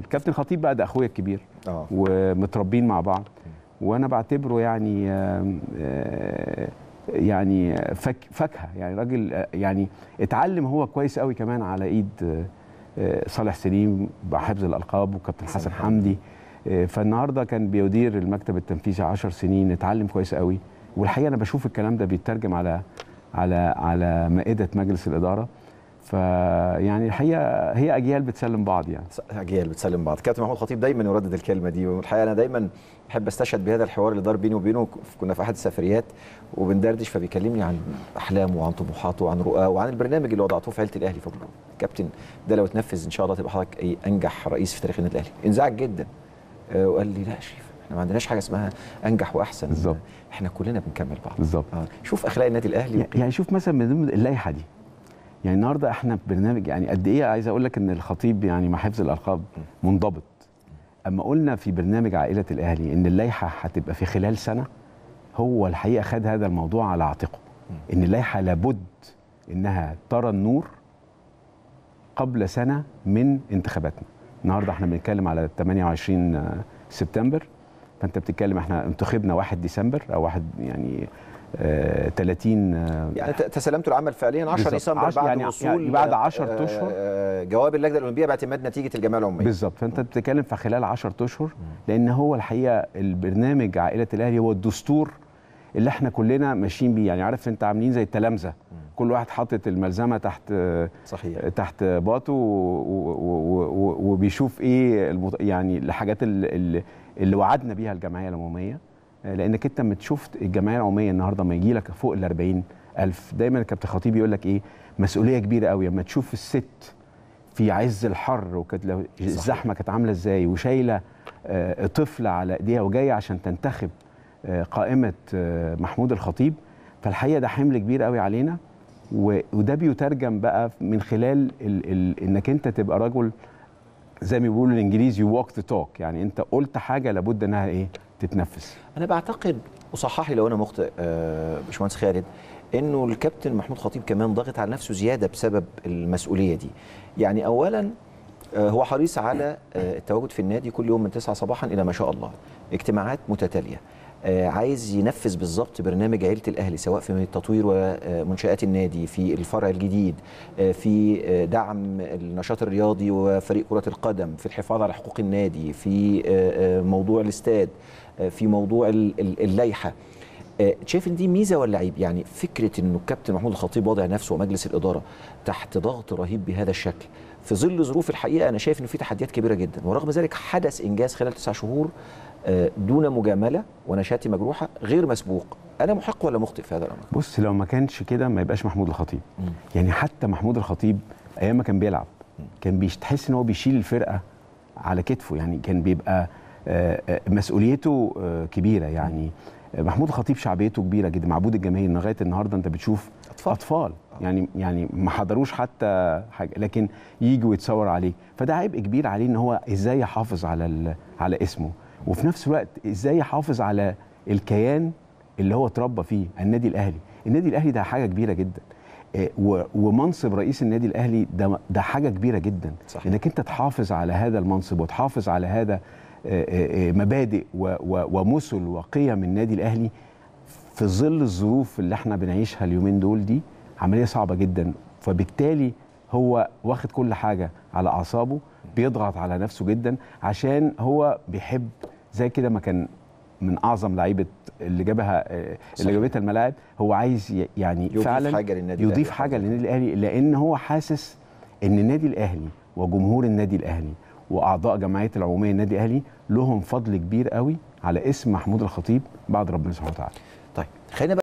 الكابتن خطيب بقى ده أخويا الكبير آه. ومتربين مع بعض. وأنا بعتبره يعني آه، يعني فك فاكهة. يعني راجل آه، يعني اتعلم هو كويس قوي كمان على إيد آه، صالح سليم بحفظ الألقاب وكابتن حسن حمدي. فالنهاردة كان بيدير المكتب التنفيذي 10 سنين اتعلم كويس قوي. والحقيقة أنا بشوف الكلام ده بيترجم على على على مائدة مجلس الإدارة. فيعني الحقيقة هي أجيال بتسلم بعض يعني. أجيال بتسلم بعض. كابتن محمود خطيب دايما يردد الكلمة دي والحقيقة أنا دايما بحب أستشهد بهذا الحوار اللي دار بيني وبينه كنا في أحد السفريات وبندردش فبيكلمني عن أحلامه وعن طموحاته وعن رؤاه وعن البرنامج اللي وضعتوه في عيلة الأهلي. له كابتن ده لو اتنفذ إن شاء الله تبقى حضرتك أي أنجح رئيس في تاريخ النادي الأهلي. انزعج جدا. آه، وقال لي لا يا شريف إحنا ما عندناش حاجة اسمها أنجح وأحسن. بالظبط. إحنا كلنا بنكمل بعض. بالظبط. آه. شوف أخلاق النادي الأهلي يعني شوف مثلا من ضمن اللائحة دي يعني النهارده إحنا برنامج يعني قد إيه عايز أقول لك إن الخطيب يعني مع حفظ الالقاب منضبط. أما قلنا في برنامج عائلة الأهلي إن اللائحة هتبقى في خلال سنة هو الحقيقة خد هذا الموضوع على عاتقه. إن اللائحة لابد إنها ترى النور قبل سنة من انتخاباتنا. النهارده إحنا بنتكلم على 28 سبتمبر فأنت بتتكلم إحنا انتخبنا 1 ديسمبر أو 1 يعني آه 30 آه يعني تسلمتوا العمل فعليا 10 بالظبط. ديسمبر بعد يعني- وصول يعني بعد آه، 10 آه،. آه، جواب اللجنة الأولمبية باعتماد نتيجة الجمعيه العموميه بالظبط فأنت بتتكلم في خلال 10 أشهر لأن هو الحقيقة البرنامج عائلة الأهلي هو الدستور اللي إحنا كلنا ماشيين بيه يعني عارف أنت عاملين زي التلامذة كل واحد حاطط الملزمة تحت صحيح تحت باطه وبيشوف إيه. يعني الحاجات اللي, اللي وعدنا بيها الجمعية العموميه لأنك أنت لما تشوف الجمعية العمومية النهارده ما يجي لك فوق ال 40 ألف دايما الكابتن خطيب يقول لك إيه؟ مسؤولية كبيرة قوي اما تشوف الست في عز الحر وكانت الزحمة كانت عاملة إزاي وشايلة آه، طفلة على إيديها وجاية عشان تنتخب آه، قائمة آه، محمود الخطيب فالحقيقة ده حمل كبير قوي علينا. وده بيترجم بقى من خلال ال ال إنك أنت تبقى رجل زي ما بيقولوا الإنجليزي walk the talk. يعني أنت قلت حاجة لابد إنها إيه؟ تتنفذ أنا بعتقد وصحح لي لو أنا مخطئ آه، باشمهندس خالد إنه الكابتن محمود خطيب كمان ضاغط على نفسه زيادة بسبب المسؤولية دي. يعني اولا آه، هو حريص على آه، التواجد في النادي كل يوم من 9 صباحا إلى ما شاء الله. اجتماعات متتالية. عايز ينفذ بالظبط برنامج عيلة الأهلي سواء في تطوير ومنشآت النادي في الفرع الجديد آه، في آه، دعم النشاط الرياضي وفريق كرة القدم في الحفاظ على حقوق النادي في آه، آه، موضوع الاستاد آه، في موضوع ال- ال- اللائحة. آه، شايف إن دي ميزة ولا عيب؟ يعني فكرة إنه الكابتن محمود الخطيب واضع نفسه ومجلس الإدارة تحت ضغط رهيب بهذا الشكل في ظل ظروف الحقيقة أنا شايف إنه في تحديات كبيرة جدا ورغم ذلك حدث إنجاز خلال تسع شهور آه، دون مجاملة ونشاتي مجروحة غير مسبوق. أنا محق ولا مخطئ في هذا الأمر؟ بص لو ما كانش كده ما يبقاش محمود الخطيب. يعني حتى محمود الخطيب أيام ما كان بيلعب كان تحس إن هو بيشيل الفرقة على كتفه. يعني كان بيبقى آه، آه، مسؤوليته كبيرة. يعني محمود الخطيب شعبيته كبيرة جدا. معبود الجماهير لغاية النهارده أنت بتشوف أطفال. أطفال. يعني يعني ما حضروش حتى حاجة لكن يجوا يتصور عليه. فده عبء كبير عليه إن هو إزاي يحافظ على ال- على اسمه. وفي نفس الوقت إزاي يحافظ على الكيان اللي هو اتربى فيه النادي الأهلي. النادي الأهلي ده حاجة كبيرة جدا. آه، ومنصب رئيس النادي الأهلي ده ده حاجة كبيرة جدا. صحيح. إنك أنت تحافظ على هذا المنصب وتحافظ على هذا آه، آه، مبادئ ومثل وقيم النادي الأهلي في ظل الظروف اللي إحنا بنعيشها اليومين دول دي عملية صعبة جدا فبالتالي هو واخد كل حاجة على أعصابه بيضغط على نفسه جدا عشان هو بيحب زي كده ما كان من أعظم لعيبة اللي جابها آه،. اللي جابتها الملاعب هو عايز يعني يضيف فعلا حاجة للنادي يضيف. حاجة للنادي الأهلي لأن هو حاسس إن النادي الأهلي وجمهور النادي الأهلي وأعضاء جمعية العمومية النادي الأهلي لهم فضل كبير قوي على اسم محمود الخطيب بعد ربنا سبحانه وتعالى طيب خلينا بقى